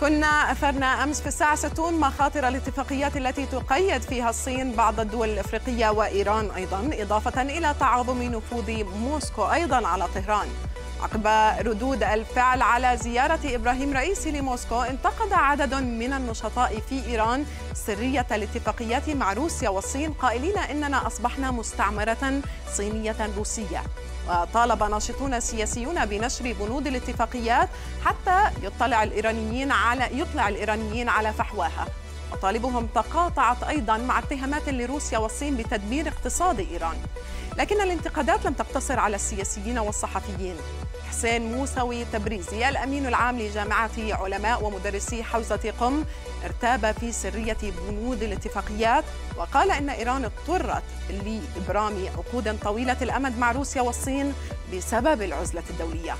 كنا أثرنا أمس في الساعة 60 مخاطر الاتفاقيات التي تقيد فيها الصين بعض الدول الإفريقية وإيران أيضا إضافة إلى تعاظم نفوذ موسكو أيضا على طهران. عقب ردود الفعل على زيارة إبراهيم رئيسي لموسكو انتقد عدد من النشطاء في إيران سرية الاتفاقيات مع روسيا والصين قائلين إننا أصبحنا مستعمرة صينية روسية. وطالب ناشطون سياسيون بنشر بنود الاتفاقيات حتى يطلع الإيرانيين على يطلع الإيرانيين على فحواها. مطالبهم تقاطعت أيضا مع اتهامات لروسيا والصين بتدمير اقتصاد إيران. لكن الانتقادات لم تقتصر على السياسيين والصحفيين. حسين موسوي تبريزي الأمين العام لجامعة علماء ومدرسي حوزة قم ارتاب في سرية بنود الاتفاقيات وقال إن إيران اضطرت لإبرام عقود طويلة الأمد مع روسيا والصين بسبب العزلة الدولية.